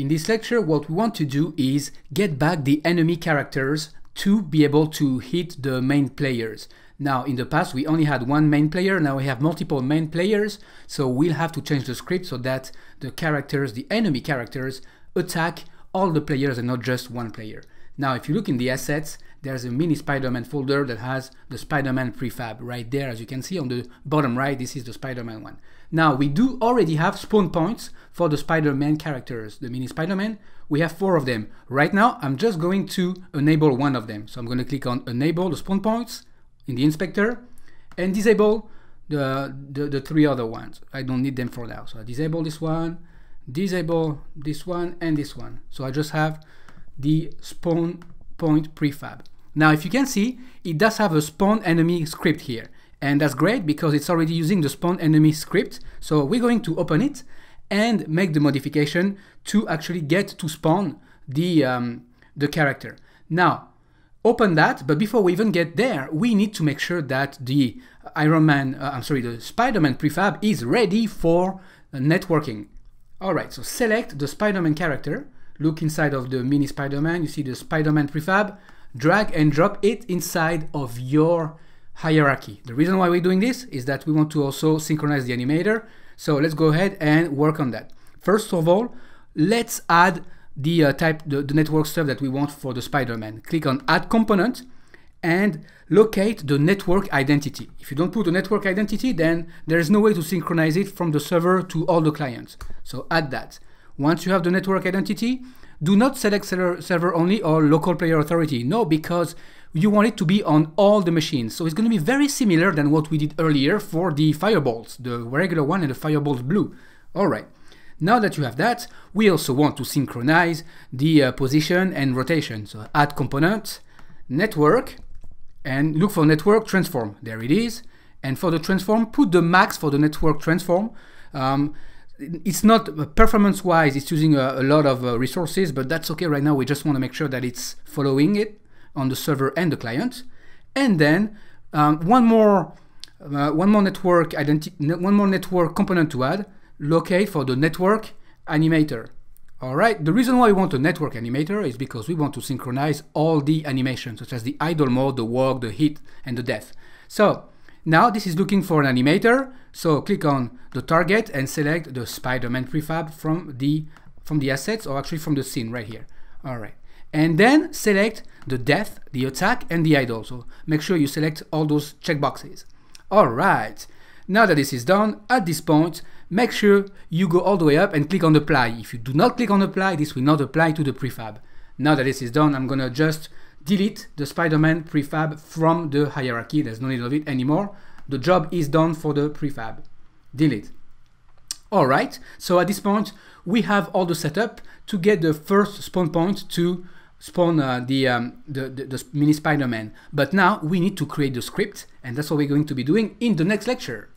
In this lecture, what we want to do is get back the enemy characters to be able to hit the main players. Now, in the past, we only had one main player. Now we have multiple main players. So we'll have to change the script so that the characters, the enemy characters, attack all the players and not just one player. Now, if you look in the assets, there's a mini Spider-Man folder that has the Spider-Man prefab right there. As you can see on the bottom right, this is the Spider-Man one. Now, we do already have spawn points for the Spider-Man characters, the mini Spider-Man. We have four of them. Right now, I'm just going to enable one of them. So I'm going to click on enable the spawn points in the inspector and disable the, the, the three other ones. I don't need them for now. So I disable this one, disable this one and this one. So I just have the spawn point prefab. Now, if you can see, it does have a spawn enemy script here. And that's great because it's already using the spawn enemy script. So we're going to open it and make the modification to actually get to spawn the, um, the character. Now, open that, but before we even get there, we need to make sure that the Iron Man, uh, I'm sorry, the Spider-Man prefab is ready for networking. All right, so select the Spider-Man character, look inside of the mini Spider-Man, you see the Spider-Man prefab, drag and drop it inside of your hierarchy. The reason why we're doing this is that we want to also synchronize the animator. So let's go ahead and work on that. First of all, let's add the uh, type, the, the network stuff that we want for the Spider-Man. Click on add component and locate the network identity. If you don't put the network identity, then there is no way to synchronize it from the server to all the clients. So add that. Once you have the network identity, do not select server only or local player authority. No, because you want it to be on all the machines. So it's going to be very similar than what we did earlier for the fireballs, the regular one and the fireballs blue. All right. Now that you have that, we also want to synchronize the uh, position and rotation. So add component, network, and look for network transform. There it is. And for the transform, put the max for the network transform. Um, it's not performance wise, it's using a, a lot of uh, resources, but that's okay right now. We just want to make sure that it's following it on the server and the client. And then um, one more uh, one more network identity one more network component to add locate for the network animator all right the reason why we want a network animator is because we want to synchronize all the animations such as the idle mode the walk the hit and the death so now this is looking for an animator so click on the target and select the spider-man prefab from the from the assets or actually from the scene right here all right and then select the death, the attack, and the idle. So make sure you select all those checkboxes. Alright, now that this is done, at this point, make sure you go all the way up and click on apply. If you do not click on apply, this will not apply to the prefab. Now that this is done, I'm gonna just delete the Spider-Man prefab from the hierarchy. There's no need of it anymore. The job is done for the prefab. Delete. Alright, so at this point, we have all the setup to get the first spawn point to spawn uh, the, um, the, the, the mini Spider-Man. But now we need to create the script and that's what we're going to be doing in the next lecture.